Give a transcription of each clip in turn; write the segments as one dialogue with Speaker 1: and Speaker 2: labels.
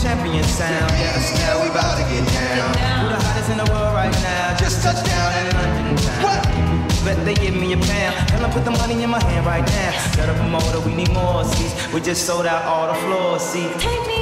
Speaker 1: champion sound. Yes, now we about to
Speaker 2: get down. Who
Speaker 1: the hottest in the world right now? Just touched down in London town. What? Bet they give me a pound. Tell them put the money in my hand right now. Set up a motor, we need more seats. We just sold out all the floor seats.
Speaker 3: Take me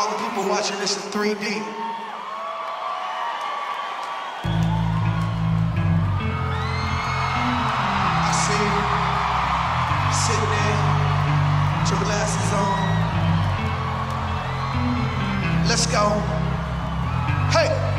Speaker 2: all the people watching this in 3D. I see you sitting there with your glasses on. Let's go. Hey!